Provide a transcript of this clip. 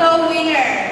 The Winner.